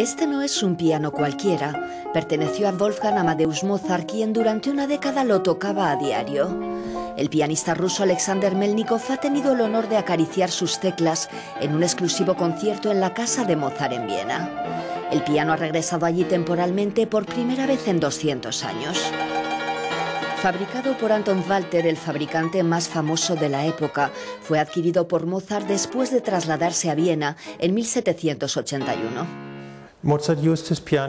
Este no es un piano cualquiera. Perteneció a Wolfgang Amadeus Mozart, quien durante una década lo tocaba a diario. El pianista ruso Alexander Melnikov ha tenido el honor de acariciar sus teclas en un exclusivo concierto en la casa de Mozart en Viena. El piano ha regresado allí temporalmente por primera vez en 200 años. Fabricado por Anton Walter, el fabricante más famoso de la época, fue adquirido por Mozart después de trasladarse a Viena en 1781.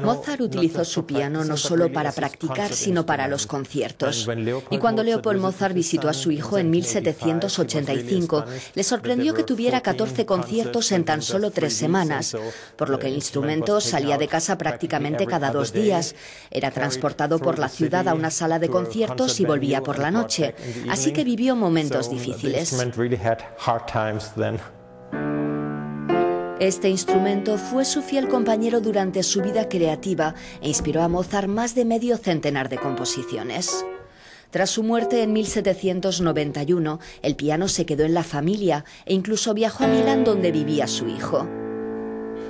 Mozart utilizó su piano no solo para practicar, sino para los conciertos. Y cuando Leopold Mozart visitó a su hijo en 1785, le sorprendió que tuviera 14 conciertos en tan solo tres semanas, por lo que el instrumento salía de casa prácticamente cada dos días. Era transportado por la ciudad a una sala de conciertos y volvía por la noche. Así que vivió momentos difíciles. Este instrumento fue su fiel compañero durante su vida creativa e inspiró a Mozart más de medio centenar de composiciones. Tras su muerte en 1791, el piano se quedó en la familia e incluso viajó a Milán donde vivía su hijo.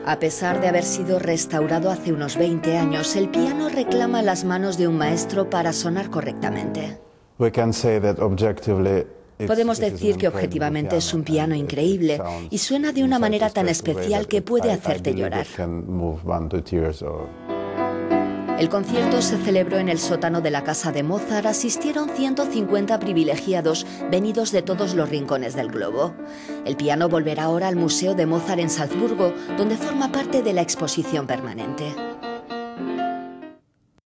A pesar de haber sido restaurado hace unos 20 años, el piano reclama las manos de un maestro para sonar correctamente. Podemos decir que objetivamente es un piano increíble y suena de una manera tan especial que puede hacerte llorar. El concierto se celebró en el sótano de la casa de Mozart. Asistieron 150 privilegiados venidos de todos los rincones del globo. El piano volverá ahora al Museo de Mozart en Salzburgo, donde forma parte de la exposición permanente.